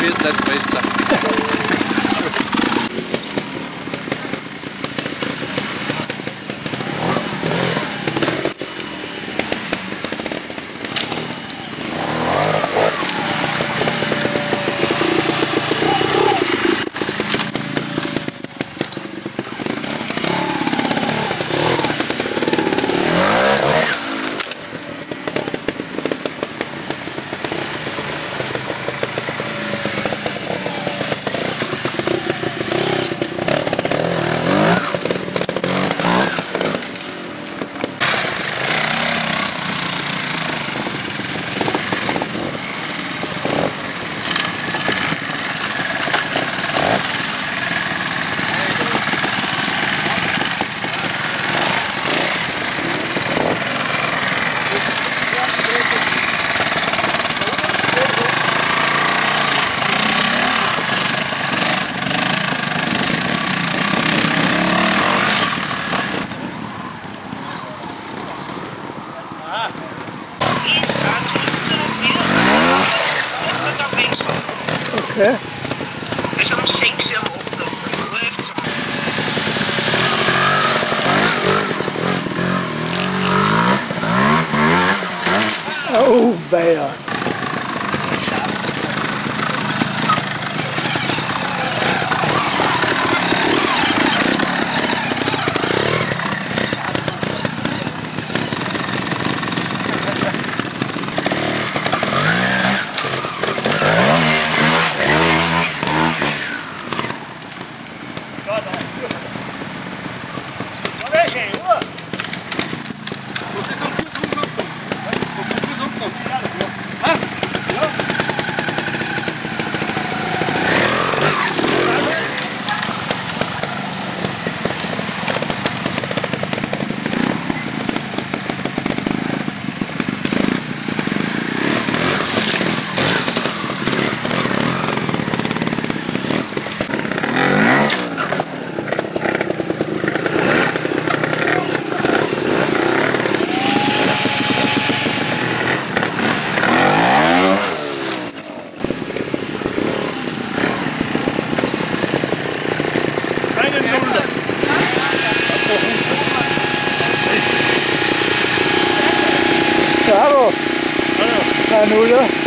ответ на твои сапки. Op Oh, weia. Anulo.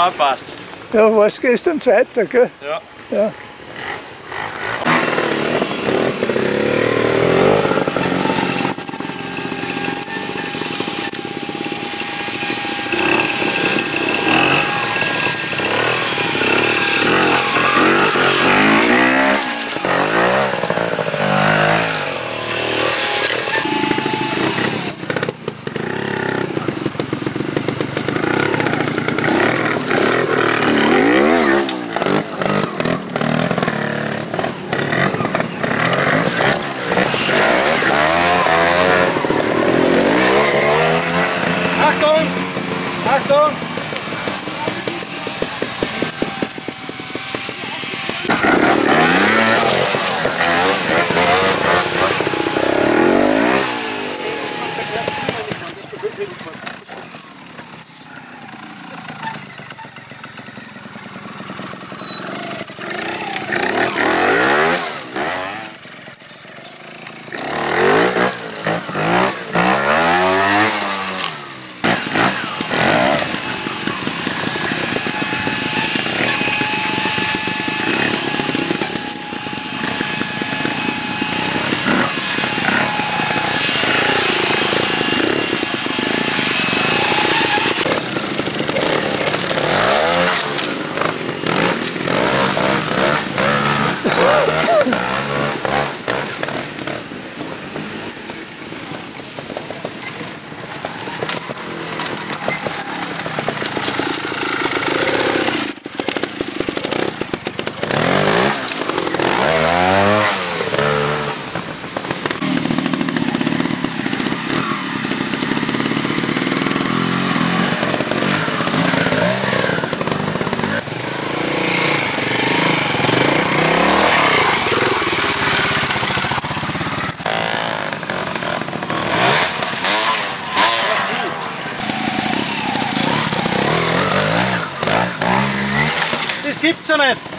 Reinpasst. Ja, warst gestern Zweiter, gell? Ja. Ja. Nicht.